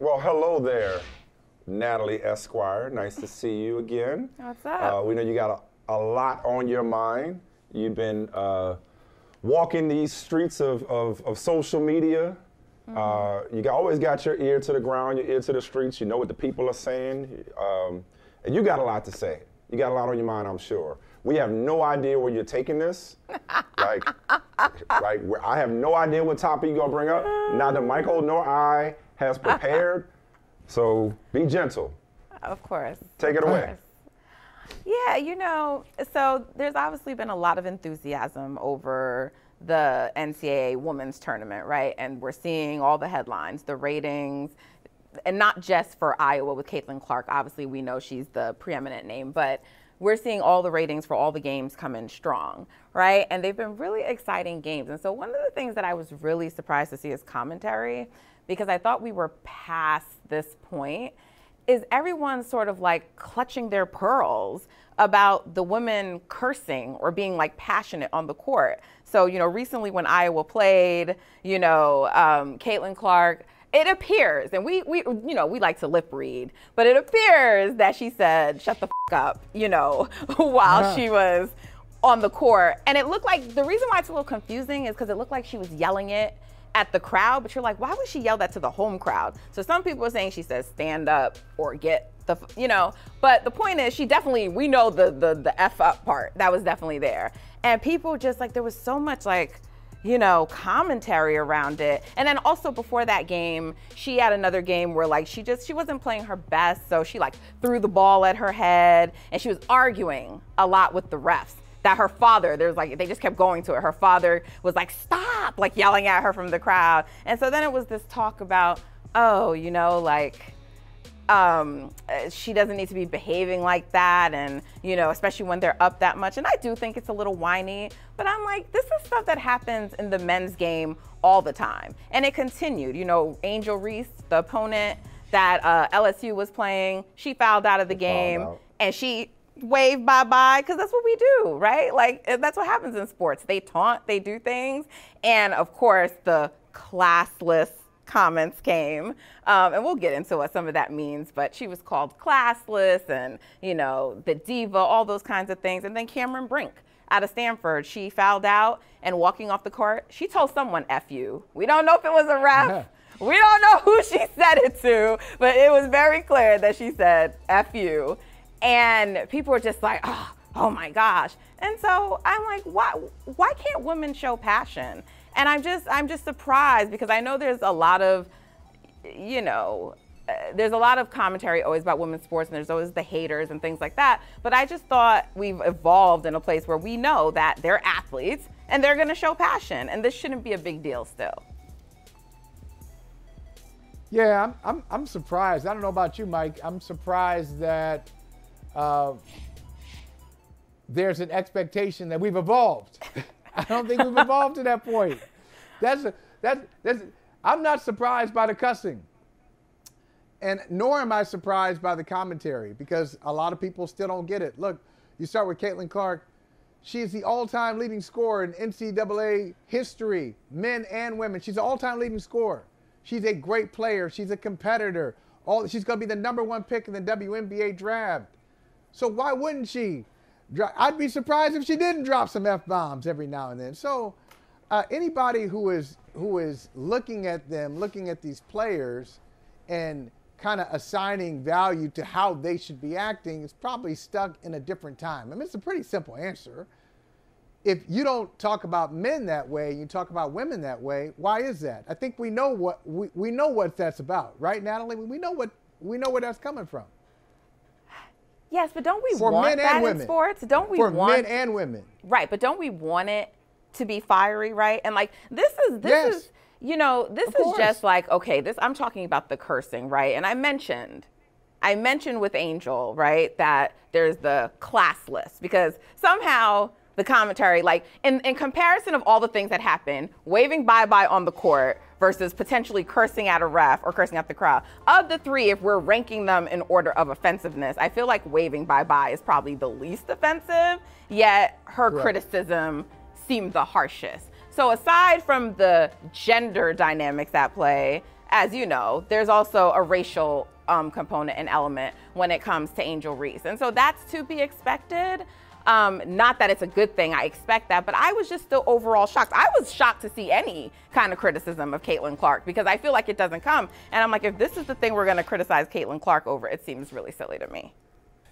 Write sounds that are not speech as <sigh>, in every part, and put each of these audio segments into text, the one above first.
Well, hello there, Natalie Esquire. Nice to see you again. What's up? Uh, we know you got a, a lot on your mind. You've been uh, walking these streets of, of, of social media. Mm-hmm. Uh, you got, always got your ear to the ground, your ear to the streets. You know what the people are saying. Um, and you got a lot to say. You got a lot on your mind, I'm sure. We have no idea where you're taking this. <laughs> like, like I have no idea what topic you're gonna bring up. Neither Michael nor I has prepared. So be gentle. Of course. Take it Of away. course. Yeah, you know, so there's obviously been a lot of enthusiasm over the NCAA women's tournament, right? And we're seeing all the headlines, the ratings, and not just for Iowa with Caitlin Clark. Obviously, we know she's the preeminent name, but we're seeing all the ratings for all the games come in strong, right? And they've been really exciting games. And so, one of the things that I was really surprised to see is commentary because I thought we were past this point is everyone sort of like clutching their pearls about the women cursing or being like passionate on the court. So, you know, recently when Iowa played, you know, um, Caitlin Clark, it appears, and we, we, you know, we like to lip read, but it appears that she said, shut the f up, you know, <laughs> while she was on the court. And it looked like the reason why it's a little confusing is because it looked like she was yelling it at the crowd, but you're like, why would she yell that to the home crowd? So some people are saying she says stand up or get the, you know, but the point is she definitely, we know the, the, the F up part, that was definitely there. And people just like, there was so much like, you know, commentary around it. And then also before that game, she had another game where like she just she wasn't playing her best, so she like threw the ball at her head and she was arguing a lot with the refs. That her father, there's like they just kept going to it. Her father was like, "Stop!" like yelling at her from the crowd. And so then it was this talk about, oh, you know, like um, she doesn't need to be behaving like that, and you know, especially when they're up that much. And I do think it's a little whiny, but I'm like, this is stuff that happens in the men's game all the time, and it continued. You know, Angel Reese, the opponent that uh, LSU was playing, she fouled out of the game, and she waved bye bye because that's what we do, right? Like that's what happens in sports. They taunt, they do things, and of course the classless comments came, um, and we'll get into what some of that means. But she was called classless, and you know the diva, all those kinds of things. And then Cameron Brink out of Stanford, she fouled out and walking off the court, she told someone "f you." We don't know if it was a ref. <laughs> We don't know who she said it to, but it was very clear that she said "f you," and people were just like, "Oh, oh my gosh!" And so I'm like, "Why? Why can't women show passion?" And I'm just, I'm just surprised because I know there's a lot of, you know, uh, there's a lot of commentary always about women's sports, and there's always the haters and things like that. But I just thought we've evolved in a place where we know that they're athletes and they're going to show passion, and this shouldn't be a big deal still. Yeah, I'm, I'm, I'm surprised. I don't know about you, Mike. I'm surprised that uh, there's an expectation that we've evolved. <laughs> I don't think we've evolved to that point. That's a, that, that's, I'm not surprised by the cussing. And nor am I surprised by the commentary because a lot of people still don't get it. Look, you start with Caitlin Clark. She is the all-time leading scorer in NCAA history, men and women. She's an all-time leading scorer. She's a great player. She's a competitor. All, she's going to be the number one pick in the WNBA draft. So why wouldn't she? I'd be surprised if she didn't drop some f bombs every now and then. So uh, anybody who is who is looking at them, looking at these players, and kind of assigning value to how they should be acting is probably stuck in a different time. I mean, it's a pretty simple answer. If you don't talk about men that way, you talk about women that way. Why is that? I think we know what we, we know what that's about, right, Natalie? We know what we know where that's coming from. Yes, but don't we For want men and that in sports? Don't we For want men and women. Right, but don't we want it to be fiery, right? And like this is this Yes. is you know, this Of is course. just like okay, this I'm talking about the cursing, right? And I mentioned I mentioned with Angel, right, that there's the class list because somehow the commentary, like in, in comparison of all the things that happen, waving bye bye on the court versus potentially cursing at a ref or cursing at the crowd. Of the three, if we're ranking them in order of offensiveness, I feel like waving bye bye is probably the least offensive, yet her Correct. criticism seemed the harshest. So aside from the gender dynamics at play, as you know, there's also a racial um, component and element when it comes to Angel Reese. And so that's to be expected. Um, not that it's a good thing, I expect that, but I was just still overall shocked. I was shocked to see any kind of criticism of Caitlin Clark because I feel like it doesn't come. And I'm like, if this is the thing we're going to criticize Caitlin Clark over, it seems really silly to me.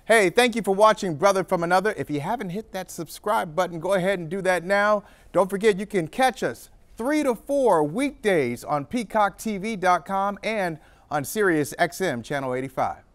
Hey, thank you for watching Brother from Another. If you haven't hit that subscribe button, go ahead and do that now. Don't forget you can catch us 3 to 4 weekdays on peacocktv.com and on Sirius XM Channel 85.